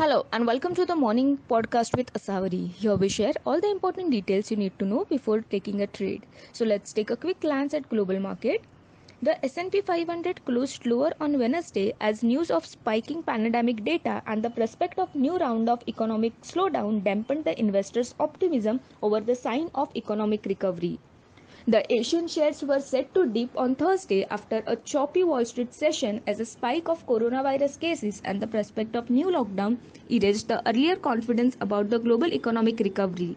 Hello and welcome to the morning podcast with Asawari. Here we share all the important details you need to know before taking a trade. So let's take a quick glance at global market. The S&P 500 closed lower on Wednesday as news of spiking pandemic data and the prospect of new round of economic slowdown dampened the investors' optimism over the sign of economic recovery. The Asian shares were set to dip on Thursday after a choppy Wall Street session as a spike of coronavirus cases and the prospect of new lockdown erased the earlier confidence about the global economic recovery.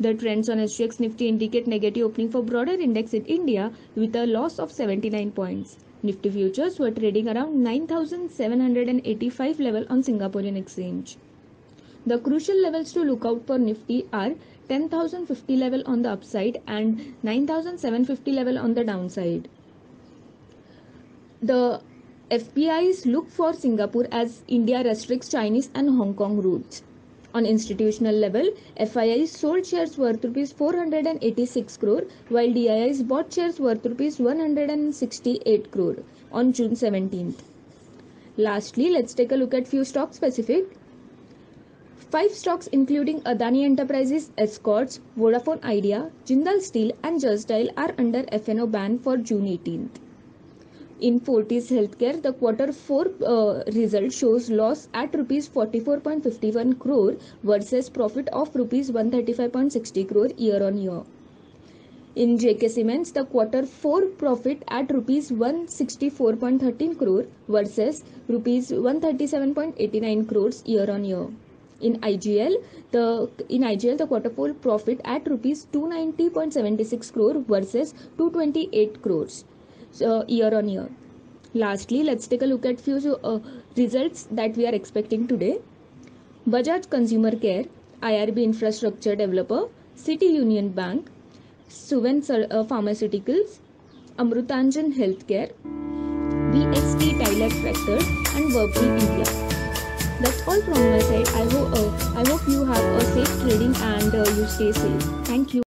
The trends on SGX Nifty indicate negative opening for broader index in India with a loss of 79 points. Nifty futures were trading around 9785 level on Singaporean exchange. The crucial levels to look out for Nifty are 10,050 level on the upside and 9,750 level on the downside. The FPIs look for Singapore as India restricts Chinese and Hong Kong routes. On institutional level, FIIs sold shares worth rupees 486 crore while DIIs bought shares worth rupees 168 crore on June 17th. Lastly, let's take a look at few stock specific. Five stocks including Adani Enterprises, Escorts, Vodafone Idea, Jindal Steel and Just Dial are under FNO ban for June 18th. In Fortis Healthcare, the quarter 4 uh, result shows loss at rupees 44.51 crore versus profit of rupees 135.60 crore year on year. In JK Cements, the quarter 4 profit at rupees 164.13 crore versus rupees 137.89 crores year on year. In IGL, the in IGL the quarter 4 profit at rupees 290.76 crore versus 228 crores uh, year on year. Lastly, let's take a look at few uh, results that we are expecting today. Bajaj Consumer Care, IRB Infrastructure Developer, City Union Bank, Suven uh, Pharmaceuticals, Amrutanjan Healthcare, VST Tillers Tractors, and Whirlpool India. That's all from my side. I hope uh, I hope you have a safe trading and uh, you stay safe. Thank you.